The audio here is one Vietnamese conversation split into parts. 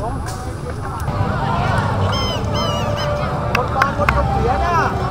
một con một con phía nhá anh em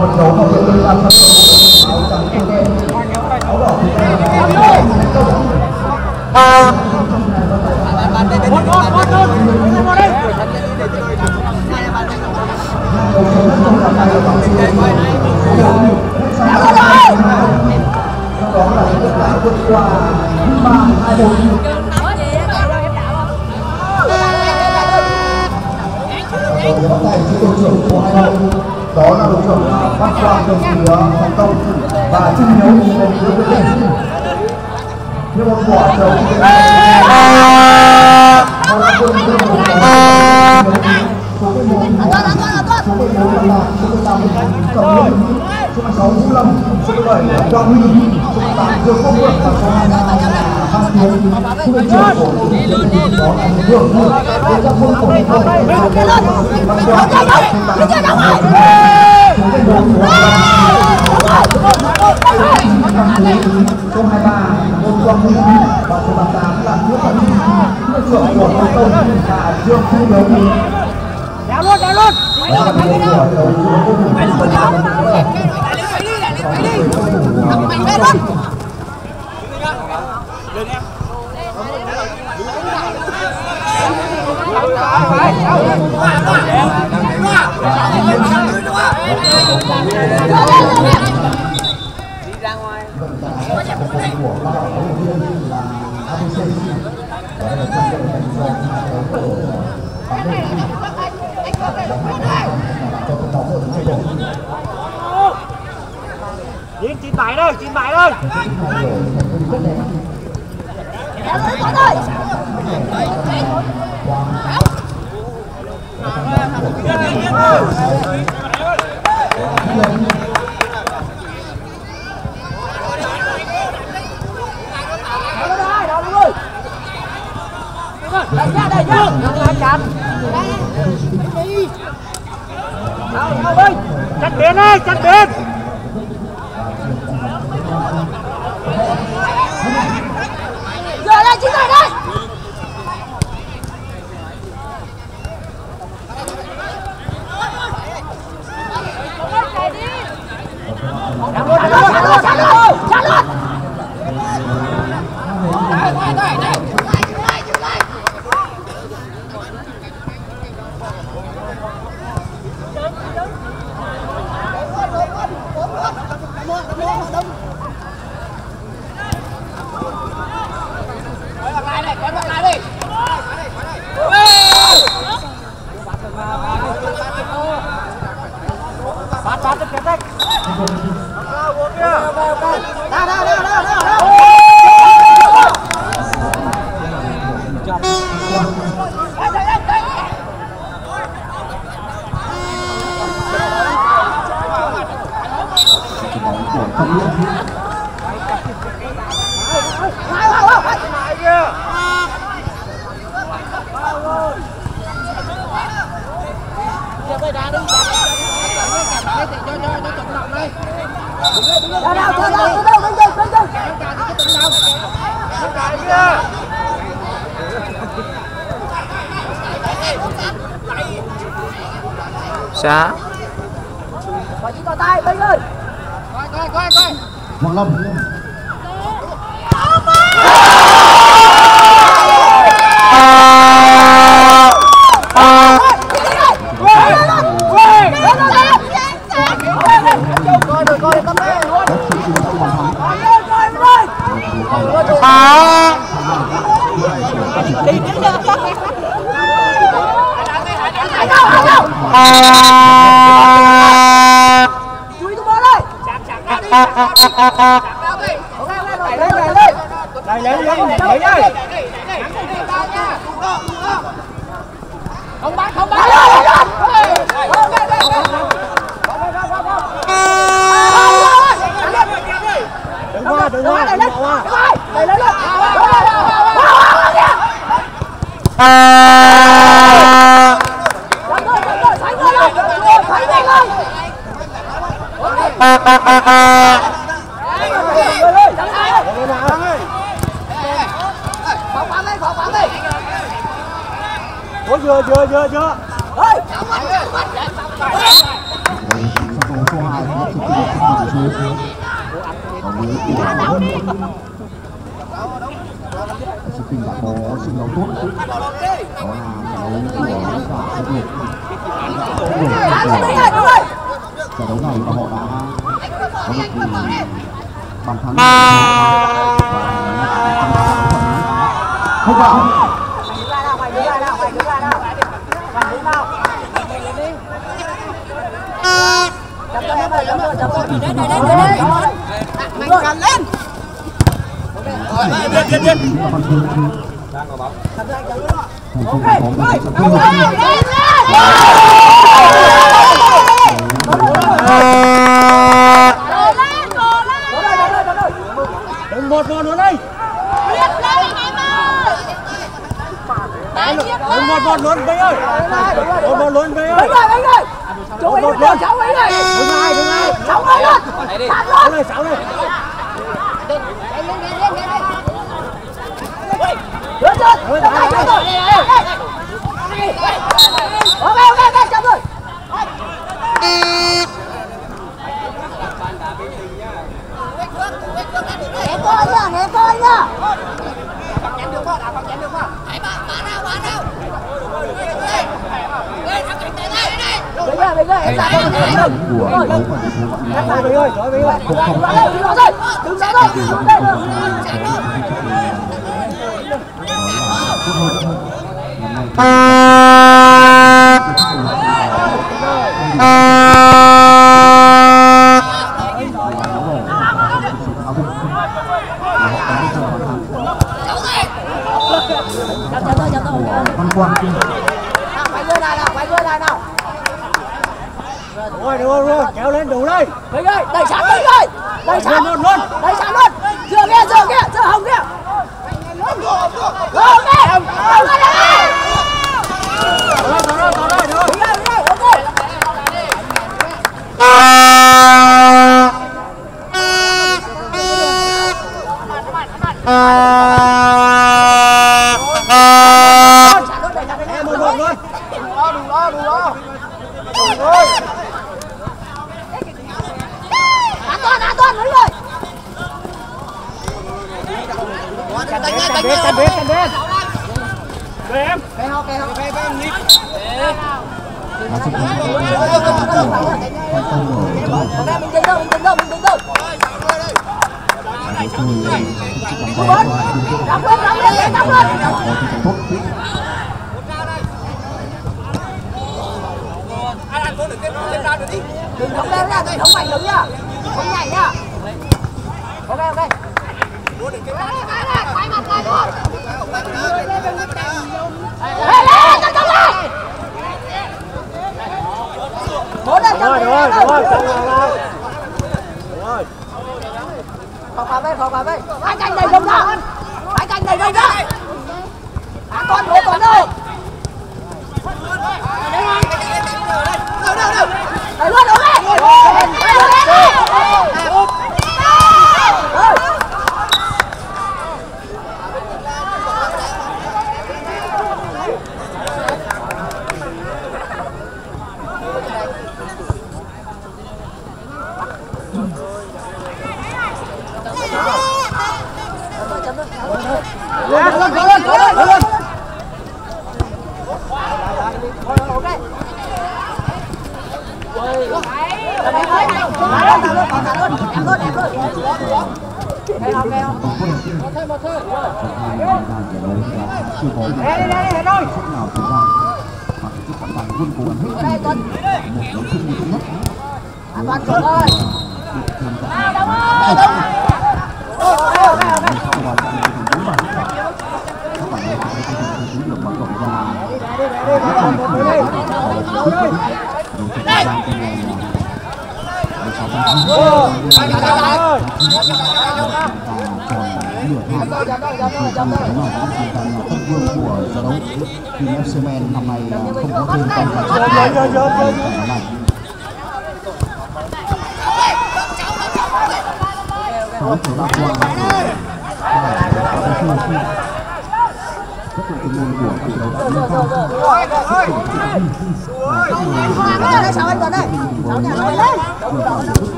thành công. Bạn đây bên Một một một một. Một một đây. Đầu tiên là không bỏ lỡ những video hấp dẫn đó là tất cả vượt qua ba hai một bắt tay với đội trưởng của hai đội đó là đội trưởng Bắc Quang từ phía Thành Công và Trung Hiếu từ phía Quyết Định như một quả cầu thì Họ là quân quân một số cái một số cái bốn là lạc số cái năm Trọng Hiệp số cái sáu Vũ Lâm số cái bảy là Quang Huy số cái tám Dương Quốc Vượng và số hai là Phan Tiến số cái trưởng của đội tuyển đó là Hưởng Hưởng với các môn của 23 Môn Quang Huy và số 38 là Nguyễn Văn Huy đội trưởng của Thành Công và Dương Phu Đấu Huy luôn, đéo luôn. đó là môn của đấu trường quốc hội Mày về luôn. Chín chín bảy đây, chín bảy đây. Đây nha, đây ơi. Chặt biển ơi, chặt biển. Rồi đây, chín rồi đây. Đéo luôn, đéo luôn. Trả luôn, trả luôn. Trả luôn. Bắt, bắt, được cái đấy. Cao, vô kia. Ra, ra, ra, ra, ra, ra. của Trọng Hiệp Ra nào, ra nào, ra đâu, đứng dừng, đứng dừng. Xá Quả chỉ có tay, Bình ơi. Hoàng Lâm Coi được, coi được, tâm lý. có sự chinh phục bàn thắng Coi ơi, coi mình ơi. Anh đâu, anh đâu. Chui tung cao đi Ok, ok, rồi, lên, lên, lên. Này lên lên, nhảy ơi. Không bắt, không bắt. Lên, lên, lên. Ok, ok, ok. Đừng qua, đừng qua, Đẩy đừng lên, qua. đẩy lên, đẩy lên. Chậm thôi, chậm thôi, xoay người lên. Xoay người lên. Người lên, chậm thôi. Đừng nào thắng ơi. Phòng bắn đi, phòng bắn đi. Ủa vừa vừa vừa vừa. Ơi. sắp bóng số 2 có sự chinh phục của chú chưa với của Vân sự tình đã có sự đấu tốt đó là trận đấu của các đội Thắng đấu này họ đã có được. Bàn thắng không vào Đứng lại nào, mày đứng lại nào, mày đứng lại nào. Mày đứng nào. Chậm thôi, chậm thôi, chậm thôi, chậm thôi. Đấy, đấy, đấy, đấy, đấy. Đúng rồi. lên. và bàn thắng Chậm thôi, chậm thôi. thành công có một trận tương Lên, hợp lên, Đồ lên, đồ lên. Đúng rồi, đúng rồi, đúng rồi. Đừng một một luôn đi. Liệt lên anh em ơi. Đấy, liệt Đừng lên. Một một luôn Vinh ơi. Một một luôn Vinh ơi. Đúng rồi, đúng rồi. Chú ý luôn, cháu ý rồi. Đừng ai, đừng ai. Cháu ý luôn. Sáu luôn. này, sáu này. Đưa chân. Chậm lại, chậm rồi. Ok, ok, ok, chậm rồi. Nghe coi nha, nghe coi nha. Bây em ra của ơi, đây, đây. Đây, vào đây. Chậm, chậm thôi, chậm thôi. Văn Quang Kim Nào, quay người lại nào, quay người lại nào. Rồi, đúng rồi, đúng rồi. Kéo lên đủ đây. Mình ơi, đẩy sẵn mình ơi. Đẩy sẵn.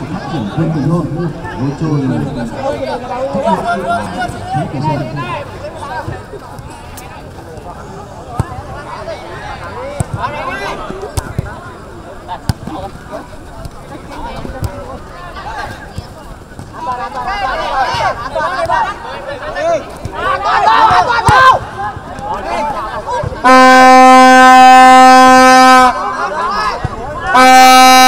sự phát triển quân tình thôi vô trôi là Ah! Uh...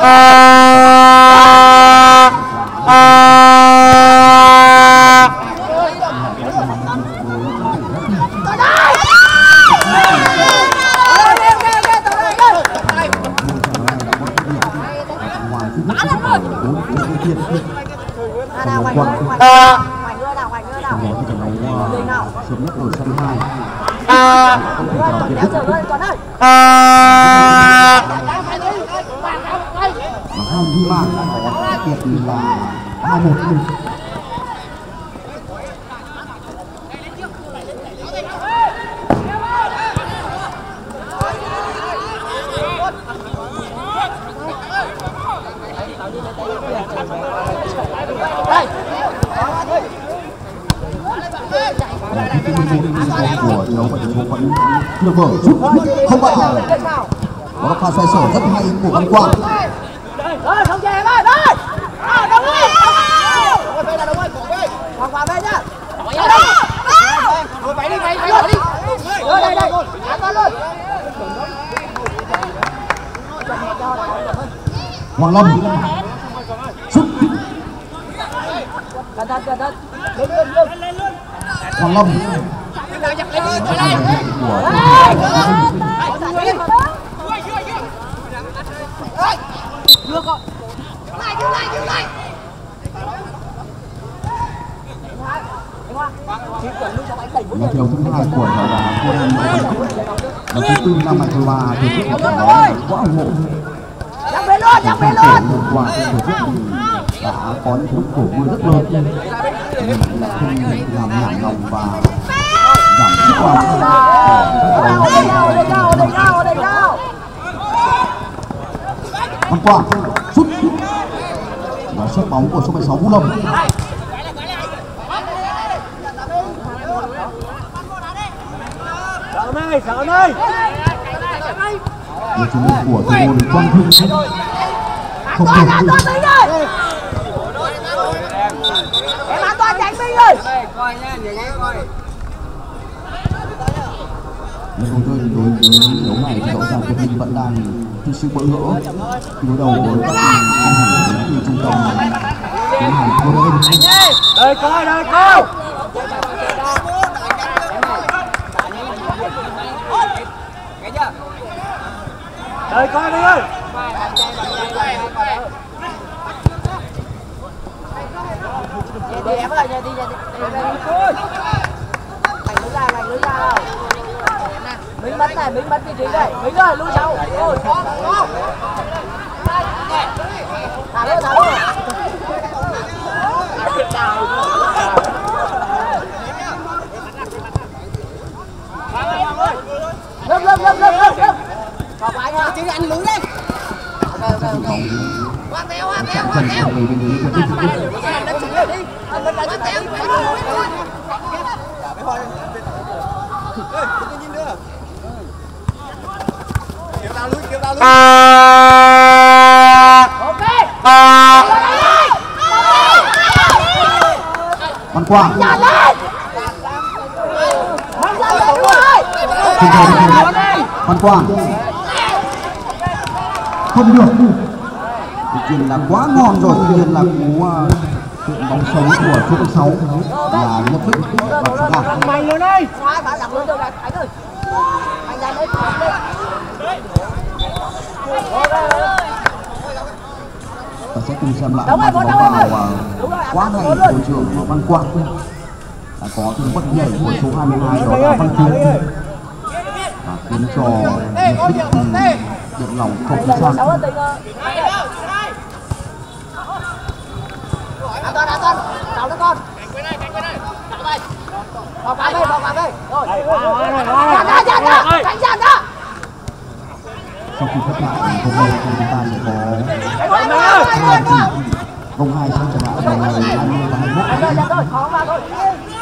À, à, à, à, quy chế đơn vị của thi đấu và thi đấu vẫn được vở rút không vậy đó là pha xoay sở rất hay của văn quang Hoàng Long Cẩn thận, cẩn thận Lên, lên, lên Hoàng Long là kèo thứ hai của giải đá quân đội và thứ tư năm 2023 thì cũng có quá ủng hộ. Nhắc về luôn nhắc về luôn quả của rất đã có những cú cổ mưa rất lớn giảm nhẹ lòng và giảm sức quan Văn Quang sút và sút bóng của số 16 Vũ Lâm Sợ này, Một này, của thủ môn Quang Hưng không được ơi. Coi nhá nhảy ngay coi. Chúng tôi đối với đấu này thì rõ ràng việt minh vẫn đang thực sự bỡ ngỡ đối đầu với các anh hùng đến từ trung tâm tiến hành thua đơn đây coi đây coi đây coi đi ơi. đi em ơi đi đi đi mày lưới ra mày lưới ra. Mình mất này mình mất vị trí đây mình ơi lui sau ôi có có thả luôn thả luôn. Lâm lâm lâm lâm lâm lâm vào phải nha. Chứ anh lưới đây ok ok ok qua theo qua theo qua theo anh luôn lại tiếp theo Ok Văn Quang Nhà lên Mang ra lên đúng rồi Xin chào các bạn. Văn Quang Không được Tuy nhiên là quá ngon rồi Tuy nhiên là cú bóng sống của số 16 là lập tức bật Mày được ơi Anh ra lên lên ta sẽ cùng xem lại màn bóng vào à, quá hay của trường Văn Quang. Đã có từ bất nhảy của số 22 đó là Văn Phú và khiến cho Bích thì điện lòng không Đây có là sao sáu tiền An toàn, an toàn Cháu nó con Cháu đây. Vào quán đây, vào quán đây Rồi Dàn ra, dàn ra Cánh dàn ra sau khi thất bại hôm nay thì chúng ta lại có ơi, anh ơi, anh ơi vòng hai sẽ trở lại vào ngày 20 và 21 Anh ơi, dàn rồi, khó vào thôi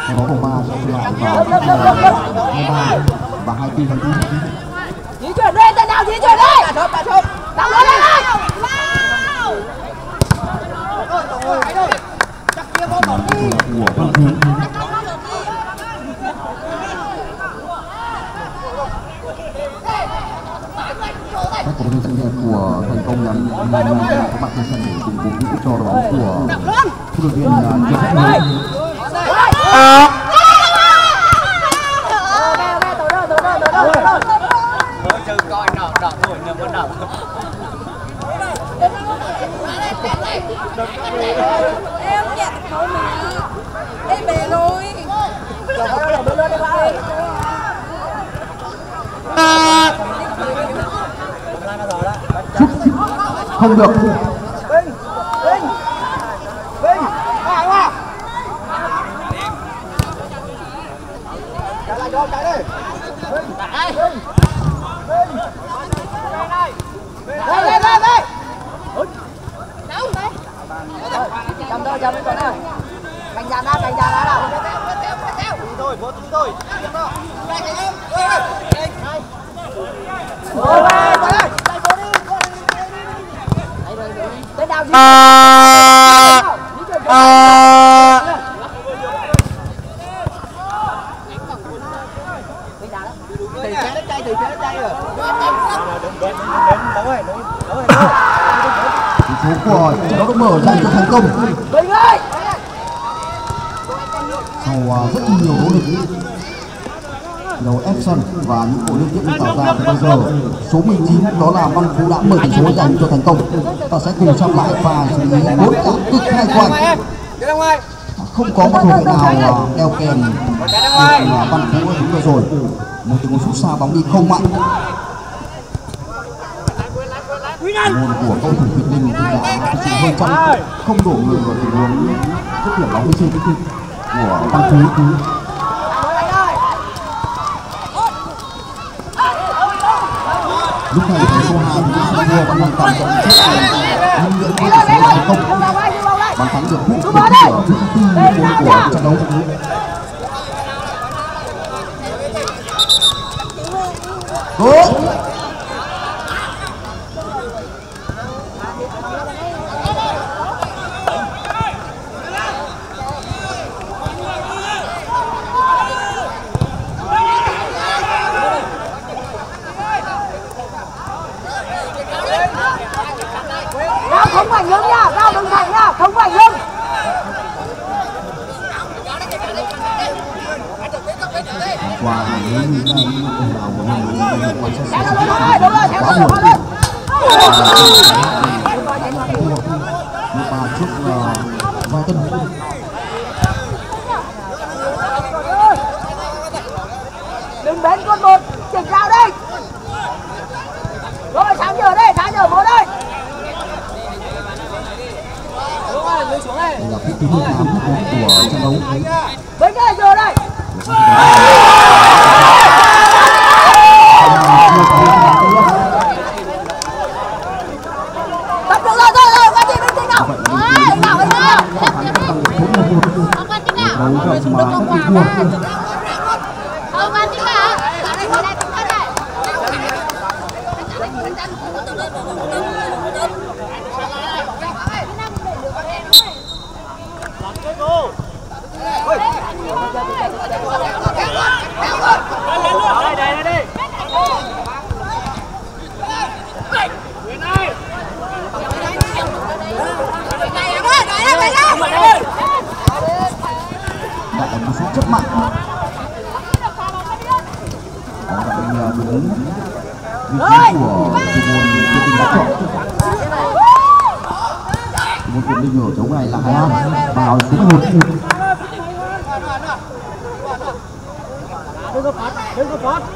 sau đó vòng ba sẽ trở lại vào lâm. 23 và 24 tháng 4 Di chuyển đi, tên nào di chuyển đi Bà thốt, bà thốt Đóng lên lên của của Văn Phú các cổ động viên của thành công là mang nay các bạn trên sân để cùng cổ vũ cho đội bóng của huấn luyện viên là Trần Khắc Hiếu Ok, ok, tổ đội, tổ đội, tổ đội, tổ đội Em dạ thôi mà Em về rồi Rồi, tổ đội, tổ đội, đi qua đi không được Đây, đây, đây, đây Chầm thôi, chầm thôi nào Cành dàn ra, cành dàn ra nào Thôi, vô tung thôi Rồi, về, về đây Tên nào di Di chuyển chỗ Tên nào đó Thì chế đến đây, thì chế đến đây rồi Đúng, đúng, đúng, đúng rồi, đúng, đúng rồi tỷ số của trận đấu được mở dành cho thành công Bình ơi sau à, rất nhiều nỗ lực đầu ép sân và những cổ liên tiếp được tạo ra bây giờ số 19 đó là Văn Phú đã mở tỷ số dành cho thành công. Ta sẽ cùng xem lại pha xử lý bốn đá cực khai quang không có một thủ vệ nào đeo kèm là Văn Phú ở đúng vừa rồi. Một tình huống sút xa bóng đi không mạnh. Môn của cầu thủ Việt Linh thì đã sự hơi trong không đổ người vào tình huống. Dứt điểm bóng trên cái khung của Văn Phú lúc này thì số hai cũng không mua vẫn đang tạm trận trước nhưng nữa thì số hai không. Bàn thắng được hút đến của thứ tư của trận đấu Tốt. Nào không phải lưng nha, nào đừng thẳng nha, không phải lưng qua những ồn của mình quan sát quá đồng buồn ba trước là vài Đừng bén con một, chỉnh vào đi Rồi, sáng giờ đây, sáng giờ bố đây. Là phút thứ 18 của trận đấu bên kia giờ đây tập trung rồi rồi rồi cái gì bình tĩnh nào ôi nào bình tĩnh nào Không quan chính nào. đấu rộng mà rất bị thua Không quan chính nào. Ở đây chúng ta đây. đây đây đây một chất mạnh đó là bên đúng vị trí của thủ môn Việt Tinh đã chọn thủ môn Việt Tinh ở chỗ này là Hải An vào số 11 đừng có phát đừng có phát đúng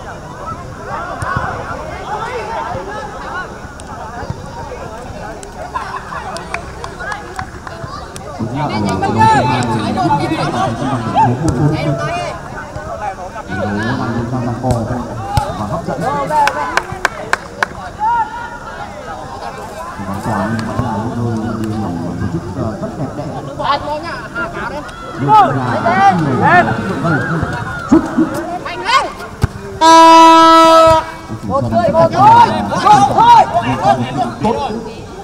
là ở trận đấu thứ hai thì rất tiếp cận và thành công bằng điểm số 1-4 trận đấu mang đến sang co và hấp dẫn và quả nhưng vẫn là một đôi điều tổ chức ờ, rất đẹp đẽ được là chút một người một thôi một thôi tốt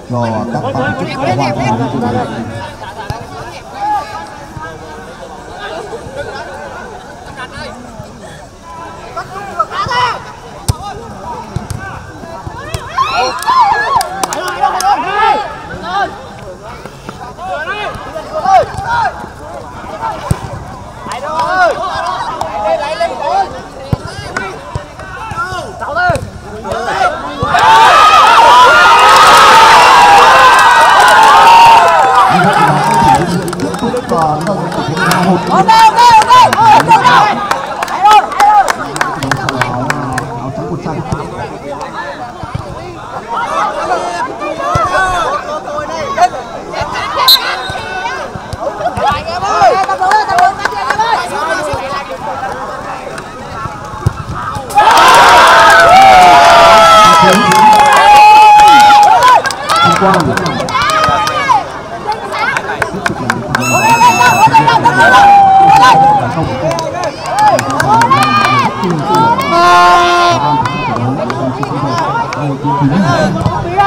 cho các ban chức và hoàn thành của mình như vậy là không chỉ tiếp tục và nâng tỷ số là một ok ok ok ôi đâu đâu hai rồi hai rồi đấu sau áo áo trắng quần xanh tập trung lên tập trung lên tập trung lên hôm qua thì tiếp tục là một pha không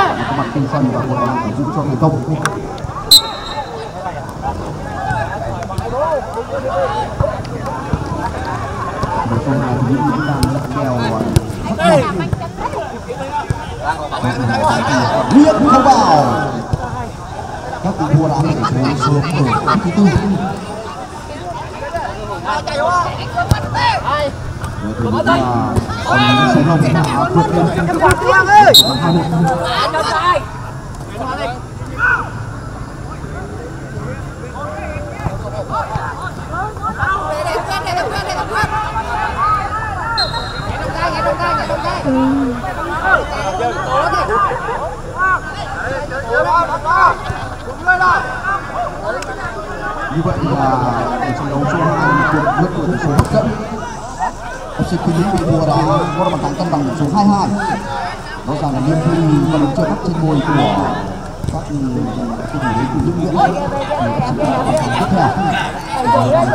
có mặt trên sân và một làm giữ cho thành công một số hai thì những đang mạnh Liệt không vào. Các vị thua đã để số sớm ở phút thứ tư. Vượt lên trong trận hai một như vậy là trận đấu số 2 cuộc lượt của số hấp dẫn FC Quy Lý bị thua đã có bàn thắng cân bằng điểm số 22 rõ ràng là liên minh còn chưa bắt trên môi của các ừ, cầu thủ đến từ nguyễn để các trận bàn thắng tiếp theo và rất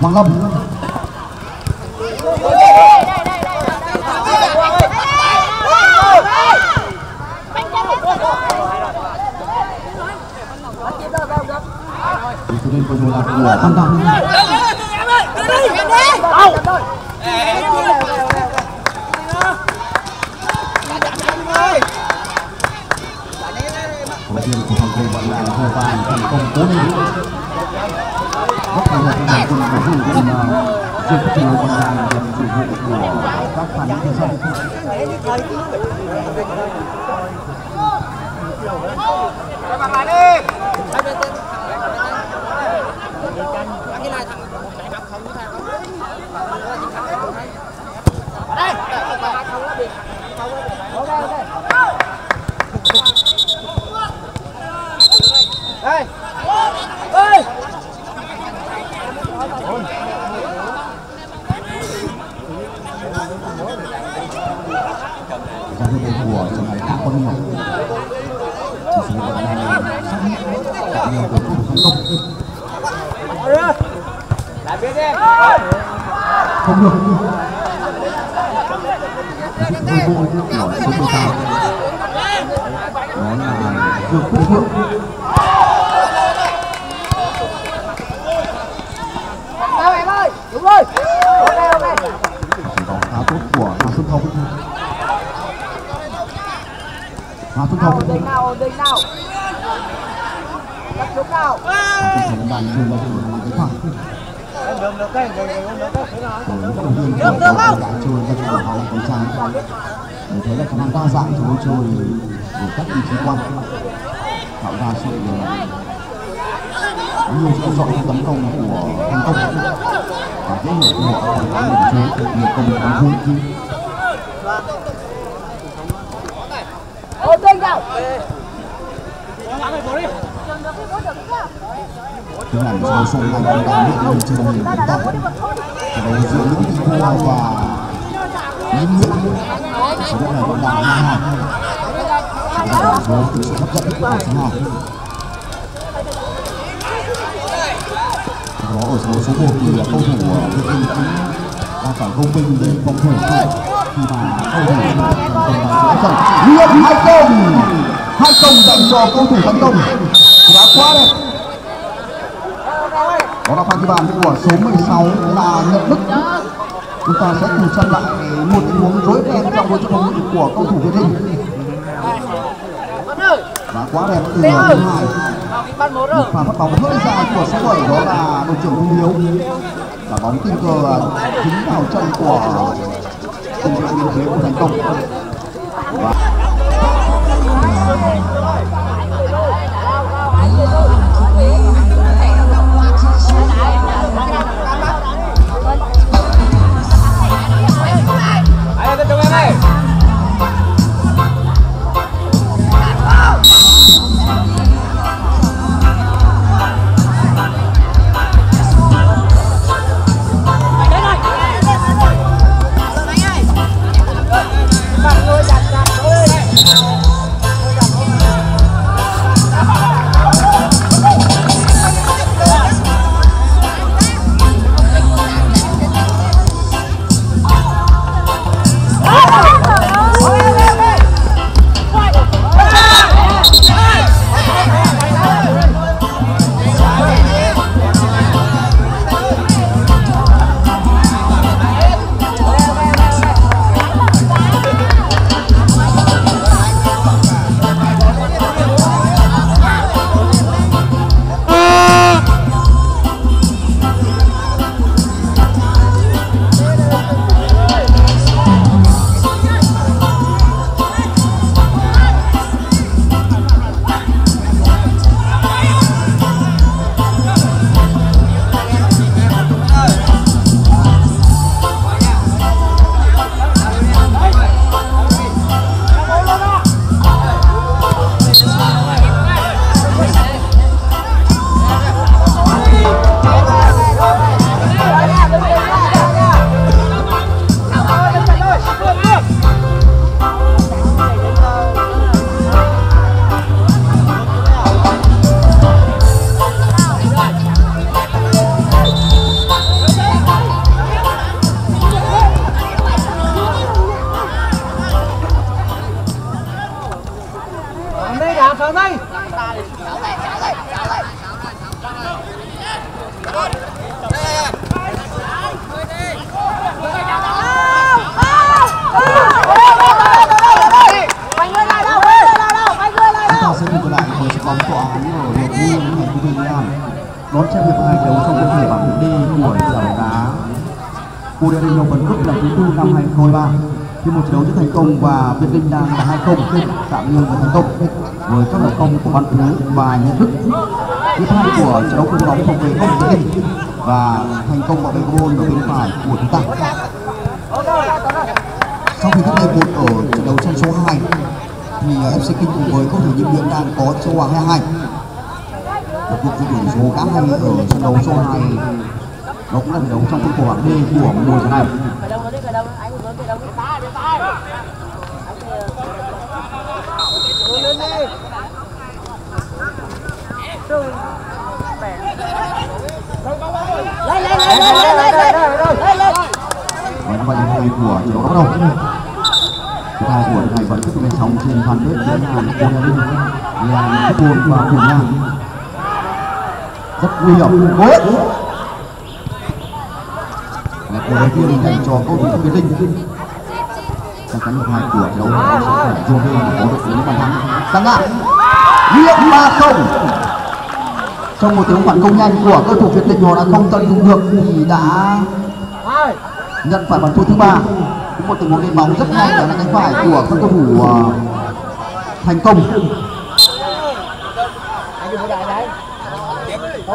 Hoàng Lâm thì cho nên coi như là của Phan Đăng đầu tiên của Hồ vàng thành công cố định rất phù hợp với quân của thủ quân diệp chiều còn là điểm chủ vụ của các phản ứng đây đây và cái đội của trường hải không công đã biết em không được. vô của cô cô sao đó là dương quốc phượng Thông đang dùng vào cái phẳng Được được cái, được được được cái, của đội đã chơi ra cho họ con trai để thấy là khả năng đa dạng trong chơi ở các vị trí quan tạo ra sự ờ, nhiều sự dọn trong tấn công của thành công và dễ hiểu của họ ở các điểm chơi nhiều công bắn vui Ổn định nào. Thế là sau sân này cũng đã biết lên trên nền tổng tổng Trận đây giữa những tình thua và những nguyện Số đội này vẫn đang hai hai Chỉ là số từ sự hấp dẫn của số hai Đó ở số số 1 thì là cầu thủ Việt Linh cũng đang phải công binh để phòng thủ. Khi mà cầu thủ tấn công bằng sự hấp hai công. Hai công dành cho cầu thủ tấn công quá quá đẹp đó là pha ghi bàn của số 16 là nhận đức. Chúng ta sẽ cùng xem lại một tình huống rối ren trong đội bóng của cầu thủ Việt Linh. Và quá đẹp từ thứ hai. Một pha phát bóng hơi dài của số 7 đó là đội trưởng Hùng Hiếu. Và bóng tình cờ chính vào chân của tình trạng biên chế của thành công. Và việc này hiệp không có thể khuôn khổ bảng của giải bóng đá Udario Open Cup lần thứ tư năm 2023 khi một trận đấu rất thành công và Việt Linh đang là hai công tạm ngưng và thành công. Với các lập công của Văn Phú và Nhật Đức thứ hai của trận đấu quân bóng thuộc về không Việt Linh và thành công bảo vệ gôn ở bên phải của chúng ta. Sau khi thất bại một ở trận đấu trong số 2 thì ờ, FC Kinh cùng với cầu thủ nhiệm Nguyễn đang có châu Hoàng 22 và cuộc thi điểm số cá hay ở trận đấu số 2 nó cũng là trận đấu trong khuôn khổ bảng D của mùa giải này lên lên lên đi, khởi động. Anh vừa khởi động. Ta, đi ta. Lên đi. Rồi. Bẻ. lên lên lên lên lên lên lên lên lên lên và như vậy là của trận đấu đã bắt đầu thứ hai của ngày vẫn tiếp tục lên sóng trên fanpage diễn đàn lên nhà lên, là Đức Bồn và Hùng Nam rất nguy hiểm. Cố là cầu đầu tiên dành cho cầu thủ Việt Linh chắc chắn hiệp hai của đấu đấu sẽ phải dùng lên để có được những bàn thắng. Tăng ạ. Nghiệm ba không. Trong một tiếng phản công nhanh của cầu thủ Việt Linh họ đã không tận dụng được thì đã nhận phải bàn thua thứ ba. Cũng một tình huống lên bóng rất nhanh đó là cánh phải của các cầu thủ ờ, thành công.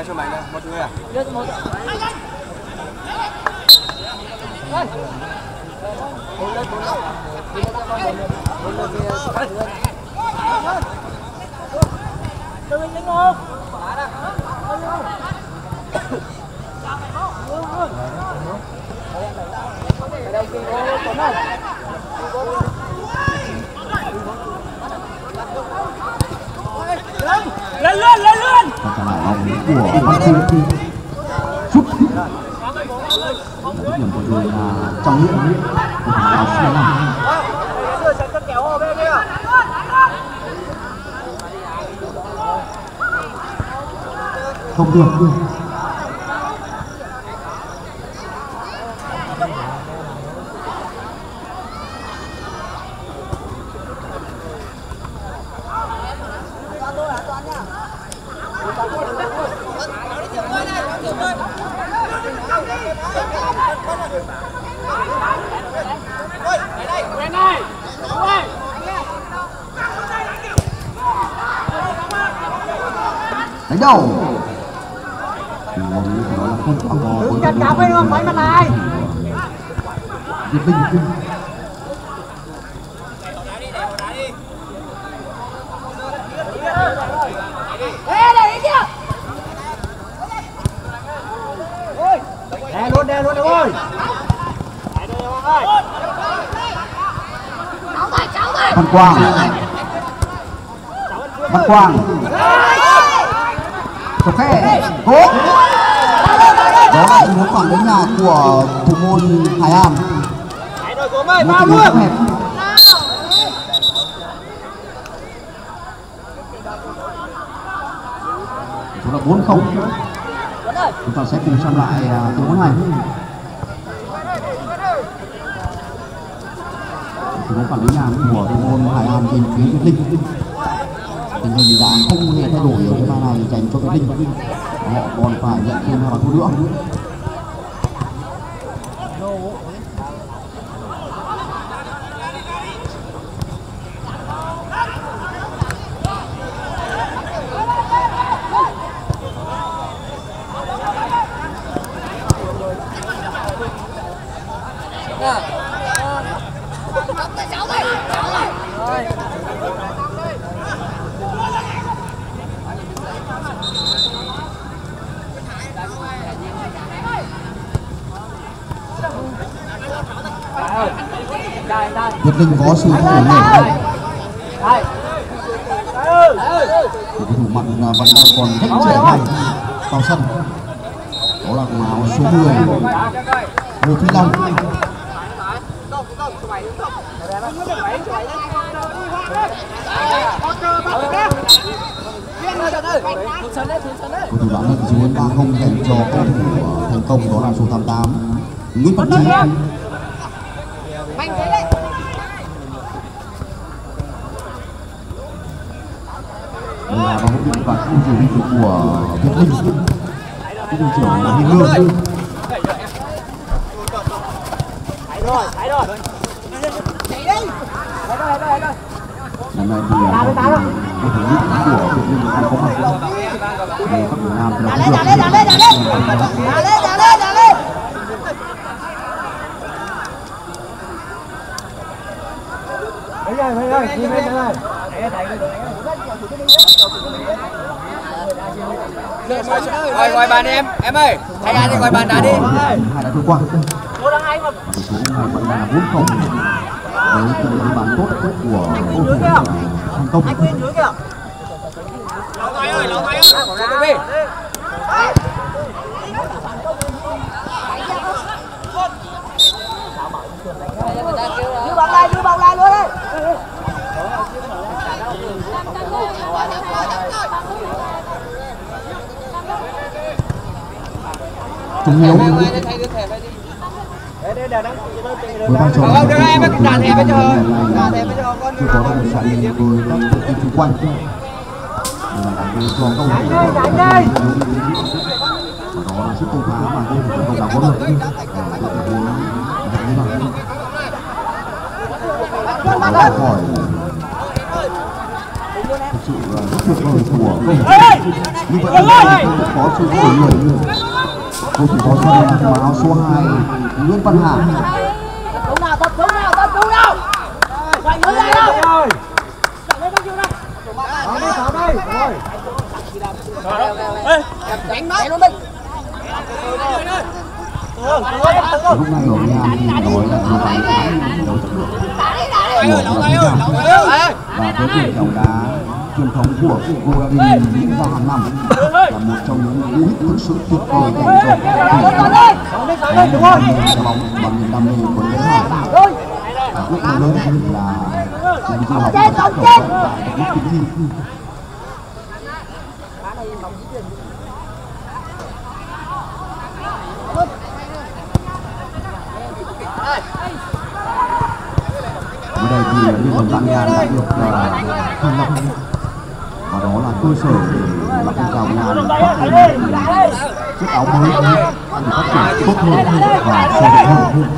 nha, cho mạnh nha, một người à? Được, một. Bốn lên, bốn lên. Bốn lên kia, lên. Lên lên bóng của văn khu khi rút điểm của đội là trong nước của thằng đào xuân này không được, được. Quang. Văn Quang. Chọc khe Cố. Đó là tình huống phản đánh nhà của thủ môn Hải An. Một tình huống hẹp. Số là 4-0, Chúng ta sẽ cùng xem lại à, tình huống này. Thì huống phản lý nhà của thủ môn Hải An tìm phía Việt Linh tình hình đã không hề thay đổi ở cái pha này dành cho cái Linh họ còn phải nhận thêm hai bàn thua nữa. Đừng có sự thay đổi của cầu thủ mặt à, vẫn còn rất trẻ này vào sân. Đó là quần áo số 10 Hồ Phi Long. Cầu thủ đã nhận số 30 dành cho cầu thủ à, thành công đó là số 88 Nguyễn Văn Trí đây là bóng điện và khu chỉ huy của Việt Linh khu đội trưởng là Hiền Lương Phải rồi, phải rồi. năm nay thì ờ, cầu thủ của Việt Linh đang có mặt đây các Việt Nam đã Đá lên, đá lên, đá lên, đá lên. Đá lên, đá lên, đá rồi, Thấy rồi, thấy rồi, nhìn thấy rồi. Gọi bàn đi em, em ơi. Thay ai thì gọi bàn đá đi. hai đã trôi qua Cô đang hay mà. là không bàn tốt của công Quên dưới kìa. Tôi đi. Giữ bóng lại, giữ bóng lại luôn đi. trung hiếu Thay đứa thẻ phải đi. Để để để đang chỉ tôi tìm được. với vai trò rồi, em ơi, trả thẻ với cho. Trả thẻ với cho con. có đồng sạn với các đội team xung quanh là đánh cho các cầu thủ và đó là sức công phá mà các cầu thủ công đá có được ở đội tuyển muốn nhận như vậy đó là câu hỏi thực sự là rất tuyệt vời của cầu thủ như vậy là có sự đổi người cầu thủ có sân mặc áo số 2 Nguyễn Văn Hà Tập nào, tập trung nào, tập trung nào. Phải giữ này đâu. Rồi. Lên bao nhiêu đâu. Vào đây, vào đây. Rồi. Ê, Đánh nó. luôn đi. tưởng, tưởng, tưởng. lúc này ở nhà thì nói là chiến thắng khá đấu chất lượng của là Việt Nam và với truyền đấu đá truyền thống của Bulgaria diễn ra hàng năm là một trong những cú hích thực sự tuyệt vời dành cho cầu vào bóng bằng niềm đam mê của lễ Hải Rồi. và ước mơ lớn là cùng du học tại và cầu trên. tại nước Ở đây thì liên đoàn Tạng Nga đã được à, thành lập và đó là cơ sở để là phong trào Nga phát triển chiếc áo mới để phát triển tốt hơn và sâu rộng hơn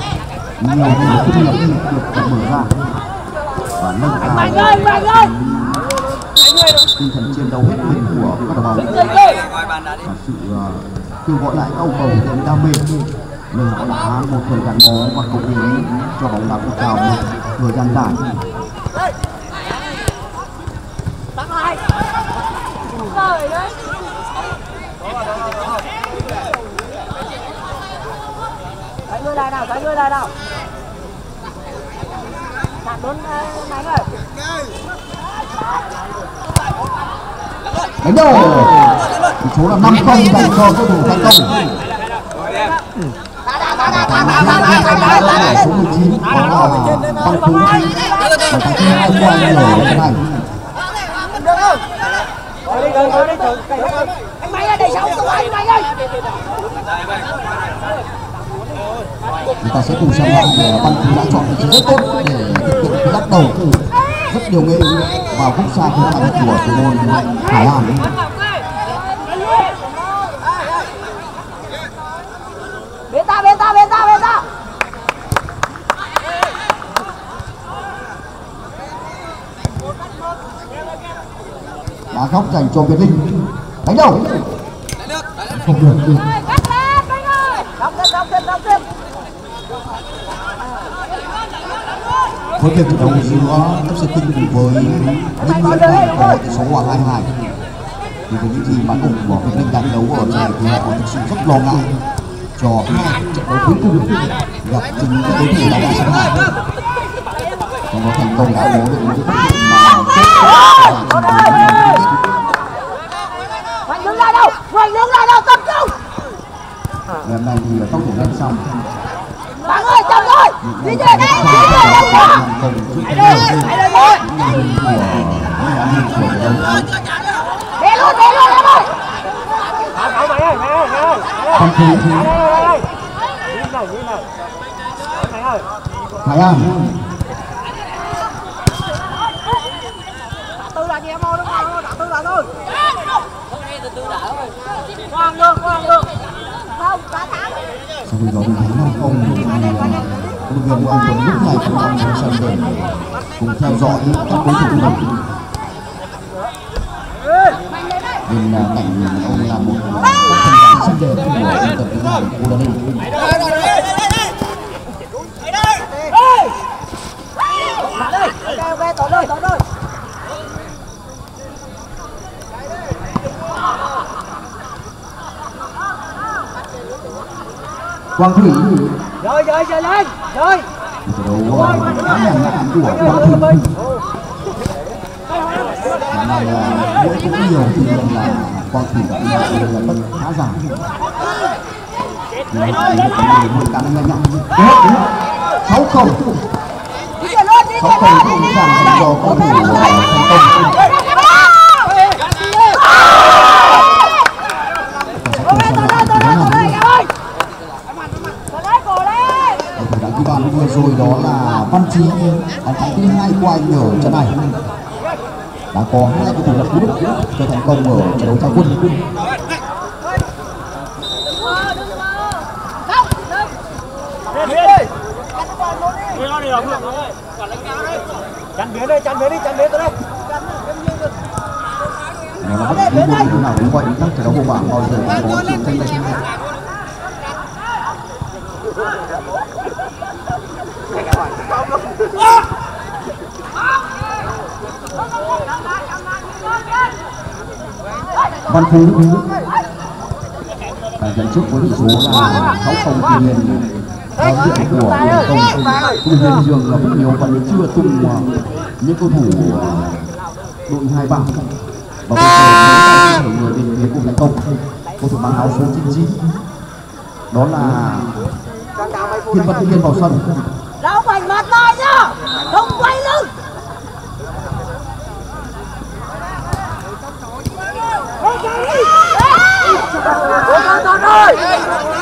nhiều nguồn thu nhập được mở ra và nâng cao tinh thần chiến đấu hết mình của các đồng bào và sự kêu gọi lại các ông bầu thêm đam mê nơi họ đã một thời gắn bó và cống hiến cho bóng đá quốc gia một thời gian dài Tắt lại. Trời đấy Đánh người lại nào, đánh người lại nào. Đặt đốn máy rồi đánh rồi tỷ số là năm không dành cho cầu thủ thành công số 19 đó là Văn Phú và thằng thứ hai qua ở trận này đi, rồi, rồi đi, thử. Anh mày ơi, để sau tôi anh mày ơi. chúng ta sẽ cùng xem lại Văn Phú đã chọn vị trí rất tốt để thực hiện cái lắc đầu rất điều nghệ vào khúc xa khung thành của thủ môn Hải Hàn Bên ta, bên ta, bên ta, bên ta đá góc dành cho Việt Linh. Đánh đầu. Không được. Được với việc đấu giữa FC Tinh cùng với những Nguyễn đang có tỷ số hòa 2-2 thì với những gì bán cùng của Việt Linh đang đấu ở trận thì họ thực sự rất lo ngại cho hai trận đấu cuối cùng gặp chính đối thủ đá đá sẵn trong đó thành công đã bố được. những Hoành đứng lại đâu, hoành đứng lại đâu, tập trung. hôm nay thì không thể lên xong bạn ơi chồng ơi đi về đây đi về đây chút hãy lên hãy lên thôi để luôn để luôn em ơi mày ơi, mày ơi, mày ơi. Nhìn này, nhìn này. Mày ơi. Thái An tư là gì em ơi đúng không tư là thôi ngoan luôn ngoan luôn không cả thắng sau khi thắng năm không thì huấn luyện viên Anh Tuấn lúc này cũng đang trên sân để cùng theo dõi các đối thủ của mình à, cạnh ông là một xinh đẹp của dân tộc Việt Nam Udani ok ok tội rồi tội rồi Quang Thủy. Rồi, rồi, rồi lên. Rồi. đấu à, khá là mỗi cũng nhiều nhiên là Quang Thủy đã là bất khá giảm Đấy. Sáu không. Sáu không thủ à, thành công thủ vừa rồi đó là Văn Trí bàn thắng thứ hai của anh ở trận này đã có hai cầu thủ lập cú đúc cho thành công ở trận đấu trao quân Lên, đi. Chắn biến đây, chắn biến đi, chắn biến tới đây. Nếu nó bất cứ môn nào cũng vậy các trận đấu của bảng bao giờ cũng có sự tranh lệch Văn Phú. À, dẫn trước với tỷ số là 6 không tuy nhiên theo diện của đội công cũng hiện dương là rất nhiều vẫn chưa tung những cầu thủ đội hai bảng. Và bây giờ nếu người bên phía của thành công cầu thủ mang áo số 99 đó là thiên văn thiên vào sân đâu phải mặt tay nhá không quay lưng rồi, rồi, rồi.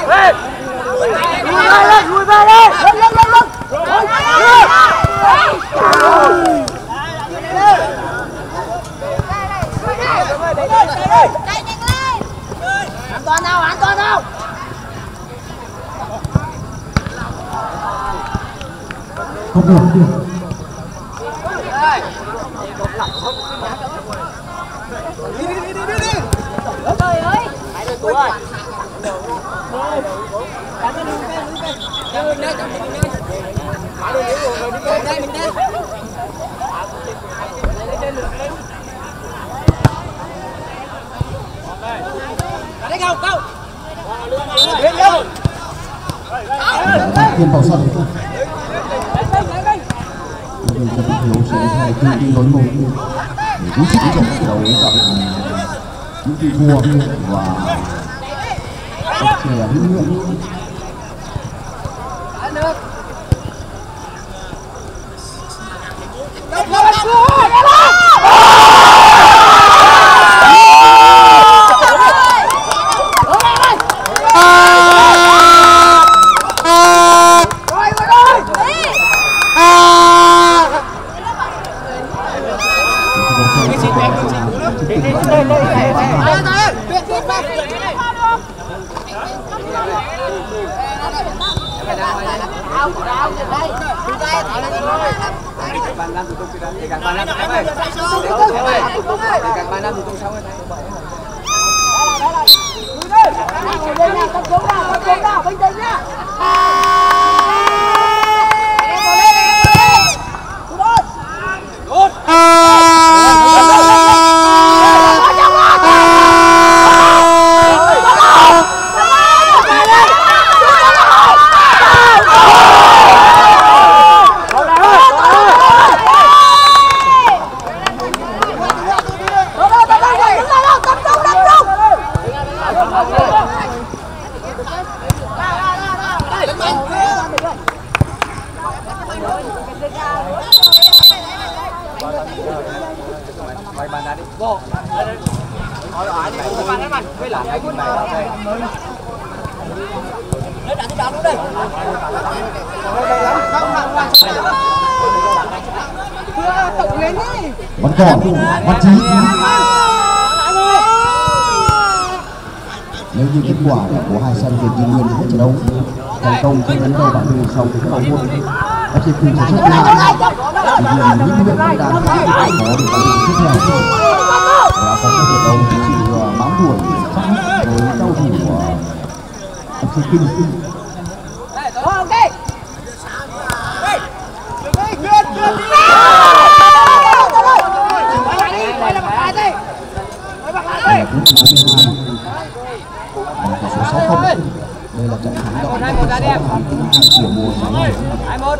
Lên. Lùi về lên, lùi về lên. lên lên lên lên an toàn nào an toàn nào không được tuổi lên. thiên vào sân bây giờ Trần Hiếu sẽ thay đi lối một để rút chỉ trong trận đấu gặp những khi thua và các trẻ hữu nguyện Bạn làm thủ tục kìa, để các bạn làm em ơi. Em ơi, để các bạn làm thủ tục xong rồi. Bình tĩnh nha, tập trung nào, tập trung nào, bình tĩnh nha. Rồi, rồi, tập trung, tập trung, tập trung, tập trung. Mày bàn đá đi. Vô. Hỏi hỏi đi, cái bàn đấy mày. Với lại cái mày đây. Lấy đạn đi đạn luôn đây. Tổng lên đi. vẫn còn vẫn chí nếu như kết quả của hai sân như nguyên hết trận đấu. Thành công trong đánh đầu bảng đường sau cái cầu muôn FC Queen sẽ xuất ra tuy nhiên những huyện tiếp tục có được bảng đường tiếp theo. Và có cái trận đấu sự ờ, bám đuổi. Với cao thủ của FC Queen Ok. đây là thứ hai tỷ số 6 không đây là trận thắng đậm của đội 6 bàn thứ hai của mùa giải này Hai một.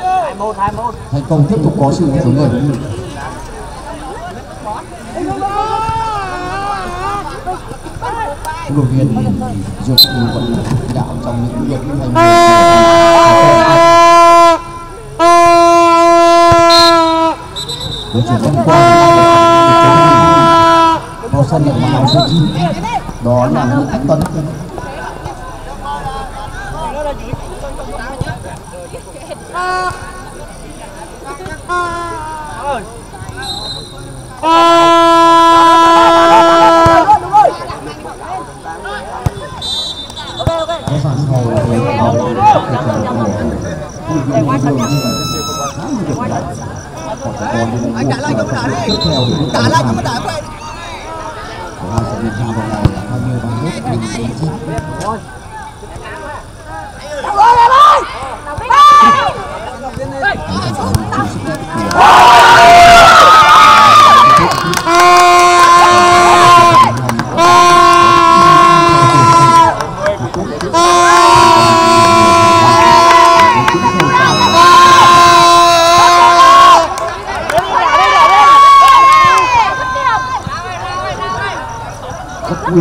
Hai một, hai một. thành công tiếp tục có sự thiếu người huấn luyện viên dược sư vận đạo trong những việc thành với chuyển bóng Quang vào sân nhận bằng áo số 9 đó là Nguyễn Anh Tuấn Oh phản hồi về áo của huấn luyện viên khá là việc đấy còn những cuộc tập luyện tiếp theo để trả lại nhưng mà đã quay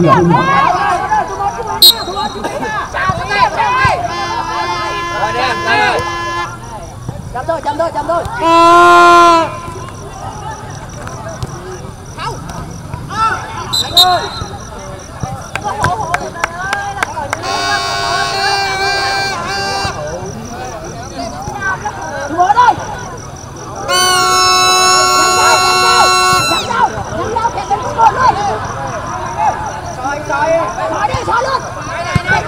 2019 rất nguy hiểm đây ơi. Chấm thôi, chấm thôi, chấm thôi. Đúng rồi đây. Chấm đâu, chấm đâu, chấm đâu, chấm đâu, chấm đâu, luôn. Soi, soi. Soi đi, soi luôn.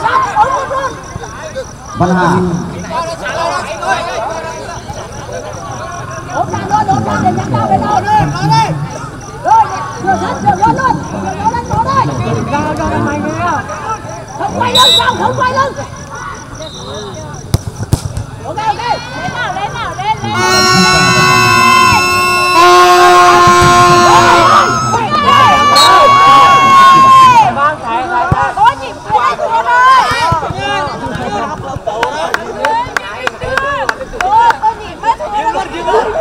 Soi, ổn luôn luôn. Văn Hà ốp ra luôn ốp ra để nhắc cao lên đâu lên nó đi rồi vừa sắt vừa luôn luôn nó lên nó đây ra ra ra Văn Hà không quay lưng sao không quay lưng ok ok Lên nào, lên nào, lên, lên. Có nhịp quá luôn ơi. Ủa, có nhịp quá luôn.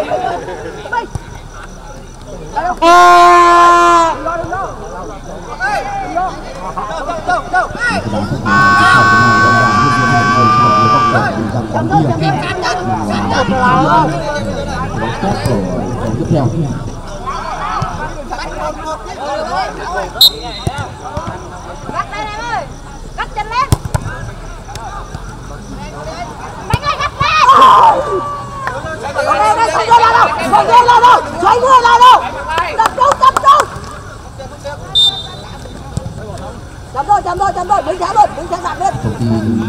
cái đá thất bại sau cái này rõ ràng như viên hành hơi sau cái góc độ đi ra quán bia nhưng là bóng tốt của vòng tiếp theo Gắt lên em ơi. Gắt chân lên. Đánh ơi, gắt lên. không ok lao đâu không người lao đâu xoay người lao đâu tập trung tập trung chấm rồi chấm rồi đứng thẳng luôn đứng thẳng đặt lên.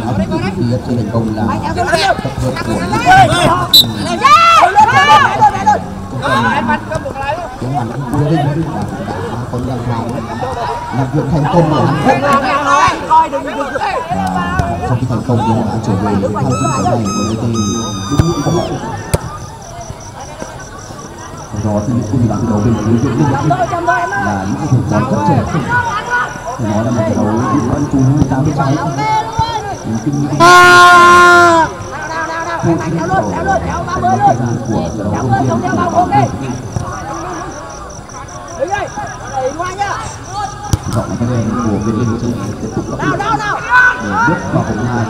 Đã bị công ty FC thành công là mày thẳng xuống lên tập hợp của những lên lên lên lên lên tiếng hàn quốc đưa lên và có nhà hàng làm việc thành công ở Hàn Quốc và sau khi thành công thì họ đã trở về tham dự giải này với tên đúng họ Sau đó thì những cung thi đấu bên em ơi. là những thủ còn rất trẻ nó là một trận đấu ăn cùng hơn tám mươi sáu à! Một trận đấu của trận đấu công viên rộng cái này của bên liên trên tiếp tục để bước vào vòng hai.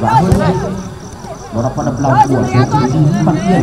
Và hơn đó là pha đập lòng của số 99 văn kiên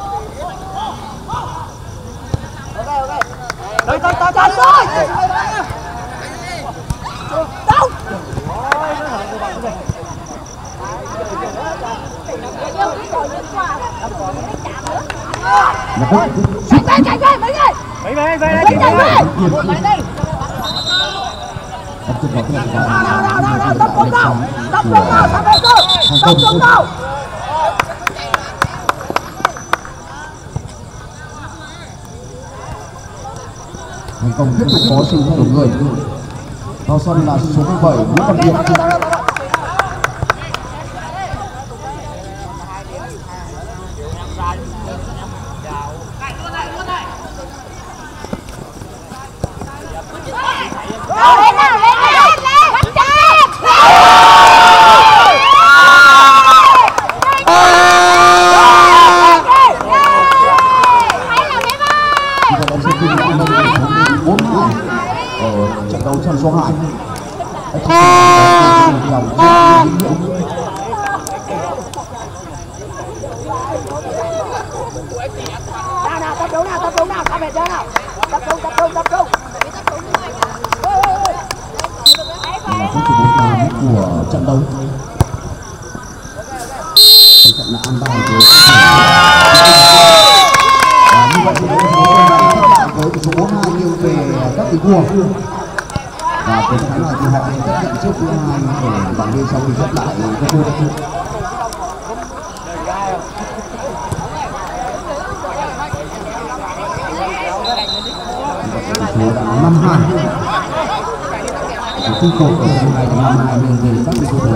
tới tới tới tới tới đâu chạy về chạy về mấy người mấy mấy về đây chạy về mấy đây đâu đâu đâu đâu đâu đâu đâu đâu đâu đâu đâu thành công tiếp tục có sự đổi người. Vào sân là số 17 Nguyễn Văn Điệp tiếp tục của khai những năm hai nghìn thì các